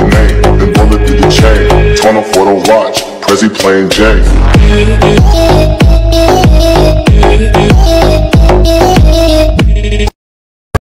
the name, then bullet through the chain. 20 for the watch, Prezi playing J.